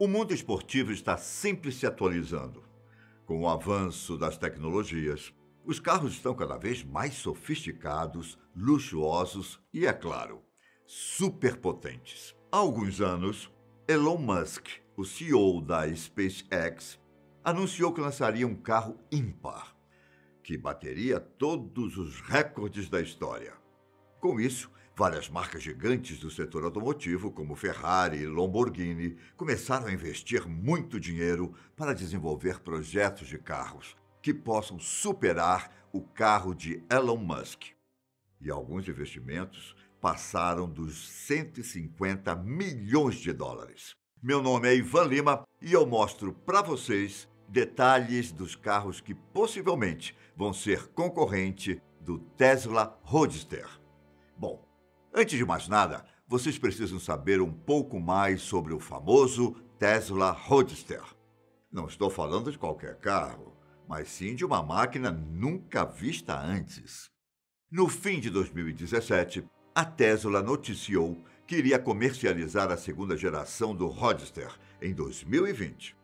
O mundo esportivo está sempre se atualizando. Com o avanço das tecnologias, os carros estão cada vez mais sofisticados, luxuosos e, é claro, superpotentes. Há alguns anos, Elon Musk, o CEO da SpaceX, anunciou que lançaria um carro ímpar, que bateria todos os recordes da história. Com isso, Várias marcas gigantes do setor automotivo, como Ferrari e Lamborghini, começaram a investir muito dinheiro para desenvolver projetos de carros que possam superar o carro de Elon Musk. E alguns investimentos passaram dos 150 milhões de dólares. Meu nome é Ivan Lima e eu mostro para vocês detalhes dos carros que possivelmente vão ser concorrente do Tesla Roadster. Bom, Antes de mais nada, vocês precisam saber um pouco mais sobre o famoso Tesla Roadster. Não estou falando de qualquer carro, mas sim de uma máquina nunca vista antes. No fim de 2017, a Tesla noticiou que iria comercializar a segunda geração do Roadster em 2020.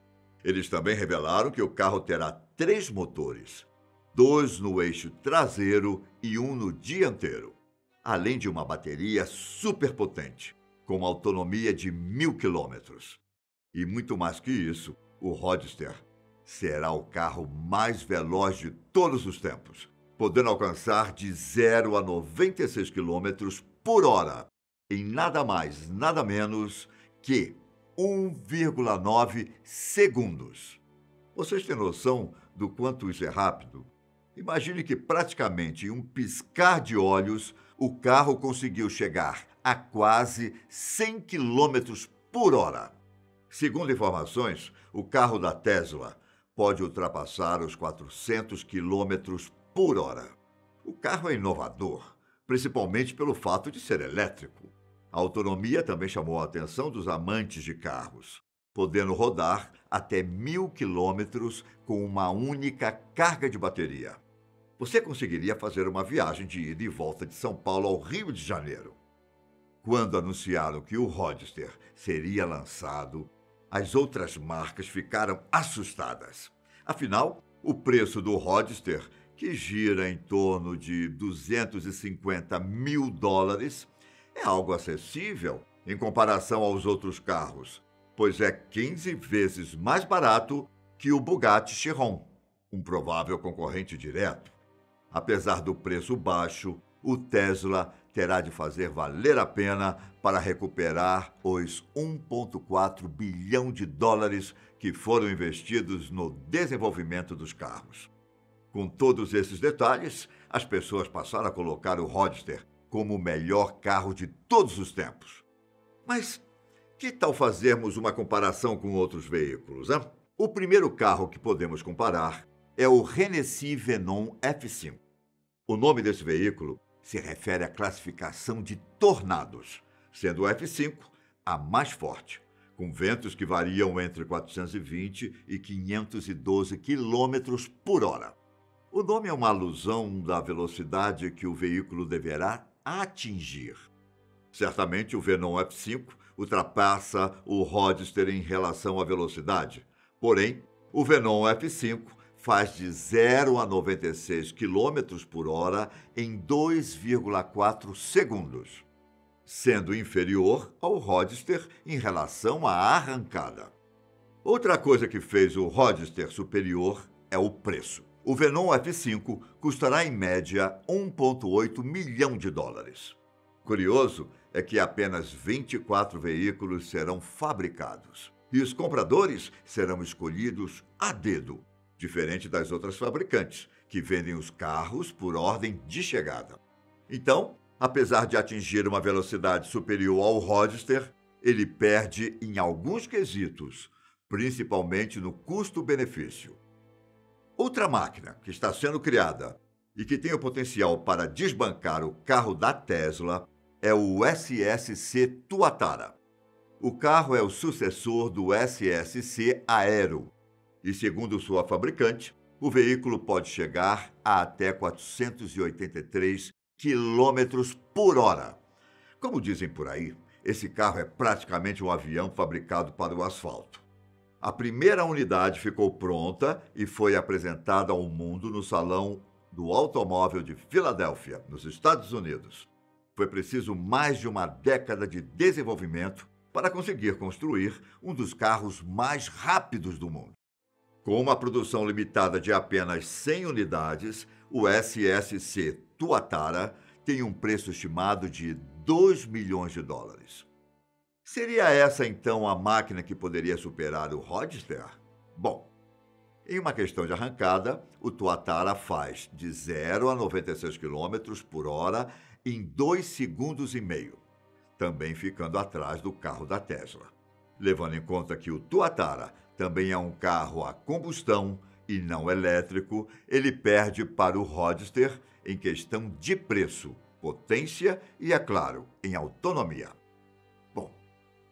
Eles também revelaram que o carro terá três motores: dois no eixo traseiro e um no dianteiro além de uma bateria superpotente, com autonomia de mil quilômetros. E muito mais que isso, o Roadster será o carro mais veloz de todos os tempos, podendo alcançar de 0 a 96 quilômetros por hora em nada mais, nada menos que 1,9 segundos. Vocês têm noção do quanto isso é rápido? Imagine que praticamente em um piscar de olhos o carro conseguiu chegar a quase 100 km por hora. Segundo informações, o carro da Tesla pode ultrapassar os 400 km por hora. O carro é inovador, principalmente pelo fato de ser elétrico. A autonomia também chamou a atenção dos amantes de carros, podendo rodar até mil quilômetros com uma única carga de bateria você conseguiria fazer uma viagem de ida e volta de São Paulo ao Rio de Janeiro. Quando anunciaram que o Roadster seria lançado, as outras marcas ficaram assustadas. Afinal, o preço do Roadster, que gira em torno de 250 mil dólares, é algo acessível em comparação aos outros carros, pois é 15 vezes mais barato que o Bugatti Chiron, um provável concorrente direto. Apesar do preço baixo, o Tesla terá de fazer valer a pena para recuperar os 1,4 bilhão de dólares que foram investidos no desenvolvimento dos carros. Com todos esses detalhes, as pessoas passaram a colocar o Roadster como o melhor carro de todos os tempos. Mas que tal fazermos uma comparação com outros veículos? Hein? O primeiro carro que podemos comparar é o Renaissance Venom F5. O nome desse veículo se refere à classificação de tornados, sendo o F5 a mais forte, com ventos que variam entre 420 e 512 km por hora. O nome é uma alusão da velocidade que o veículo deverá atingir. Certamente o Venom F5 ultrapassa o Roadster em relação à velocidade, porém, o Venom F5 faz de 0 a 96 km por hora em 2,4 segundos, sendo inferior ao Roadster em relação à arrancada. Outra coisa que fez o Roadster superior é o preço. O Venom F5 custará em média 1,8 milhão de dólares. Curioso é que apenas 24 veículos serão fabricados e os compradores serão escolhidos a dedo diferente das outras fabricantes, que vendem os carros por ordem de chegada. Então, apesar de atingir uma velocidade superior ao Roadster, ele perde em alguns quesitos, principalmente no custo-benefício. Outra máquina que está sendo criada e que tem o potencial para desbancar o carro da Tesla é o SSC Tuatara. O carro é o sucessor do SSC Aero, e, segundo sua fabricante, o veículo pode chegar a até 483 km por hora. Como dizem por aí, esse carro é praticamente um avião fabricado para o asfalto. A primeira unidade ficou pronta e foi apresentada ao mundo no Salão do Automóvel de Filadélfia, nos Estados Unidos. Foi preciso mais de uma década de desenvolvimento para conseguir construir um dos carros mais rápidos do mundo. Com uma produção limitada de apenas 100 unidades, o SSC Tuatara tem um preço estimado de 2 milhões de dólares. Seria essa então a máquina que poderia superar o Roadster? Bom, em uma questão de arrancada, o Tuatara faz de 0 a 96 km por hora em 2 segundos e meio, também ficando atrás do carro da Tesla. Levando em conta que o Tuatara também é um carro a combustão e não elétrico, ele perde para o Roadster em questão de preço, potência e, é claro, em autonomia.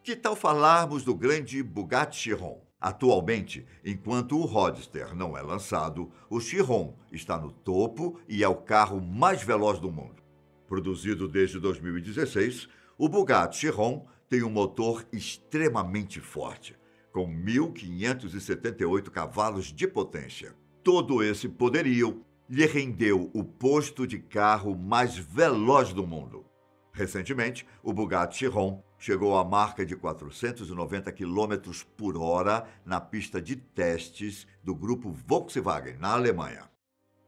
Que tal falarmos do grande Bugatti Chiron? Atualmente, enquanto o Roadster não é lançado, o Chiron está no topo e é o carro mais veloz do mundo. Produzido desde 2016, o Bugatti Chiron tem um motor extremamente forte, com 1.578 cavalos de potência. Todo esse poderio lhe rendeu o posto de carro mais veloz do mundo. Recentemente, o Bugatti Chiron chegou à marca de 490 km por hora na pista de testes do grupo Volkswagen, na Alemanha.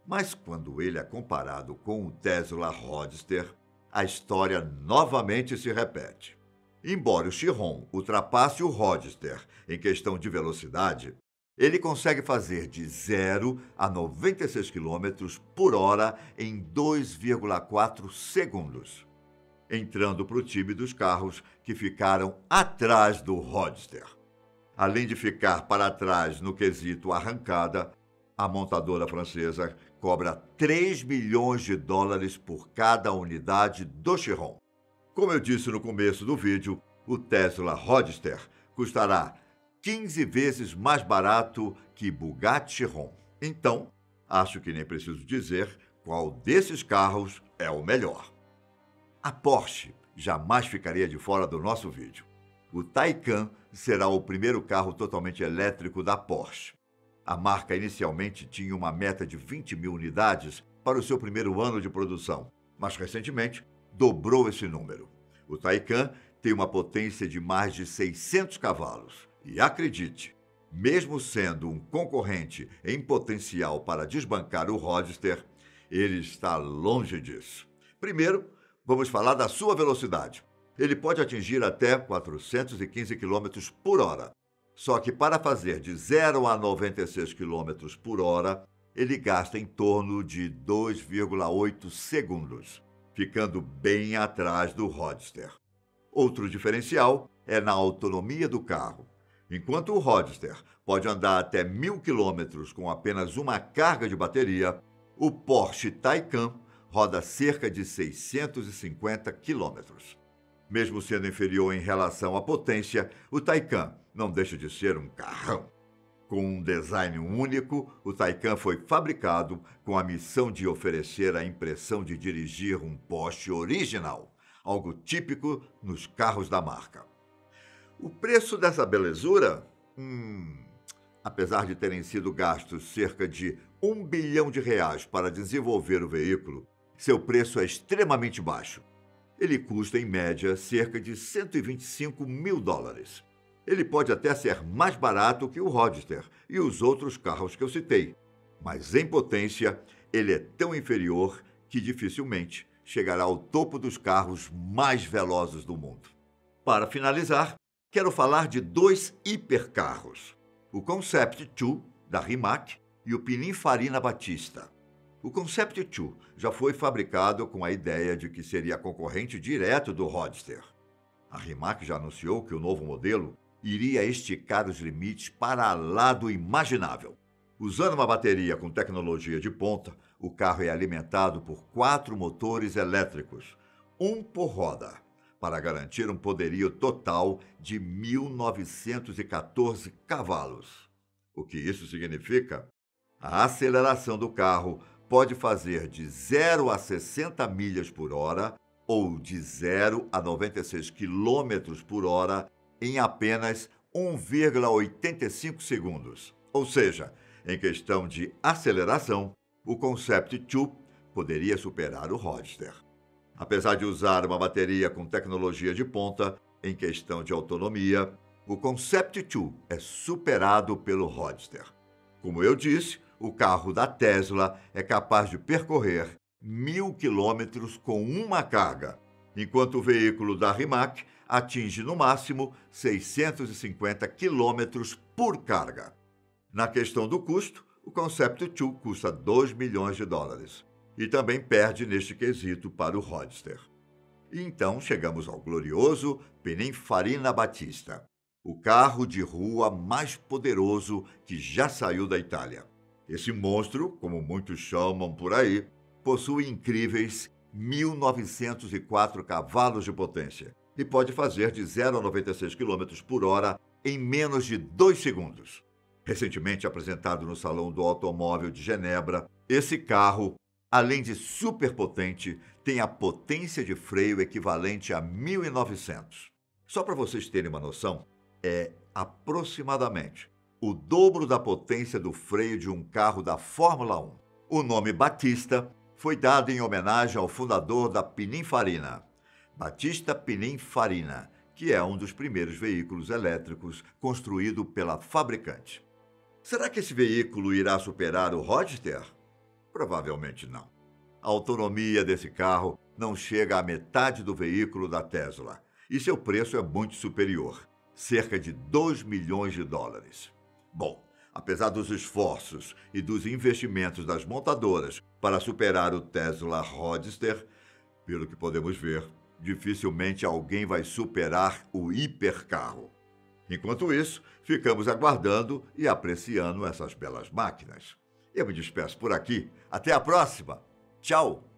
Mas quando ele é comparado com o Tesla Roadster, a história novamente se repete. Embora o Chiron ultrapasse o Roadster em questão de velocidade, ele consegue fazer de 0 a 96 km por hora em 2,4 segundos entrando para o time dos carros que ficaram atrás do Roadster. Além de ficar para trás no quesito arrancada, a montadora francesa cobra 3 milhões de dólares por cada unidade do Chiron. Como eu disse no começo do vídeo, o Tesla Roadster custará 15 vezes mais barato que Bugatti Chiron. Então, acho que nem preciso dizer qual desses carros é o melhor. A Porsche jamais ficaria de fora do nosso vídeo. O Taycan será o primeiro carro totalmente elétrico da Porsche. A marca inicialmente tinha uma meta de 20 mil unidades para o seu primeiro ano de produção, mas recentemente dobrou esse número. O Taycan tem uma potência de mais de 600 cavalos e acredite, mesmo sendo um concorrente em potencial para desbancar o Roadster, ele está longe disso. Primeiro, Vamos falar da sua velocidade. Ele pode atingir até 415 km por hora. Só que para fazer de 0 a 96 km por hora, ele gasta em torno de 2,8 segundos, ficando bem atrás do Roadster. Outro diferencial é na autonomia do carro. Enquanto o Roadster pode andar até 1.000 km com apenas uma carga de bateria, o Porsche Taycan roda cerca de 650 quilômetros. Mesmo sendo inferior em relação à potência, o Taycan não deixa de ser um carrão. Com um design único, o Taycan foi fabricado com a missão de oferecer a impressão de dirigir um Porsche original, algo típico nos carros da marca. O preço dessa belezura? Hum, apesar de terem sido gastos cerca de um bilhão de reais para desenvolver o veículo, seu preço é extremamente baixo. Ele custa, em média, cerca de 125 mil dólares. Ele pode até ser mais barato que o Roadster e os outros carros que eu citei, mas em potência, ele é tão inferior que dificilmente chegará ao topo dos carros mais velozes do mundo. Para finalizar, quero falar de dois hipercarros: o Concept 2 da Rimac e o Pininfarina Batista. O Concept 2 já foi fabricado com a ideia de que seria concorrente direto do Roadster. A Rimac já anunciou que o novo modelo iria esticar os limites para lá do imaginável. Usando uma bateria com tecnologia de ponta, o carro é alimentado por quatro motores elétricos, um por roda, para garantir um poderio total de 1.914 cavalos. O que isso significa? A aceleração do carro pode fazer de 0 a 60 milhas por hora ou de 0 a 96 quilômetros por hora em apenas 1,85 segundos. Ou seja, em questão de aceleração, o Concept 2 poderia superar o Roadster. Apesar de usar uma bateria com tecnologia de ponta, em questão de autonomia, o Concept 2 é superado pelo Roadster. Como eu disse, o carro da Tesla é capaz de percorrer mil quilômetros com uma carga, enquanto o veículo da Rimac atinge no máximo 650 quilômetros por carga. Na questão do custo, o Concept 2 custa 2 milhões de dólares e também perde neste quesito para o Roadster. E então chegamos ao glorioso Pininfarina Batista, o carro de rua mais poderoso que já saiu da Itália. Esse monstro, como muitos chamam por aí, possui incríveis 1.904 cavalos de potência e pode fazer de 0 a 96 km por hora em menos de 2 segundos. Recentemente apresentado no Salão do Automóvel de Genebra, esse carro, além de superpotente, tem a potência de freio equivalente a 1.900. Só para vocês terem uma noção, é aproximadamente o dobro da potência do freio de um carro da Fórmula 1. O nome Batista foi dado em homenagem ao fundador da Pininfarina, Batista Pininfarina, que é um dos primeiros veículos elétricos construído pela fabricante. Será que esse veículo irá superar o Roadster? Provavelmente não. A autonomia desse carro não chega à metade do veículo da Tesla e seu preço é muito superior cerca de 2 milhões de dólares. Bom, apesar dos esforços e dos investimentos das montadoras para superar o Tesla Roadster, pelo que podemos ver, dificilmente alguém vai superar o hipercarro. Enquanto isso, ficamos aguardando e apreciando essas belas máquinas. Eu me despeço por aqui. Até a próxima. Tchau!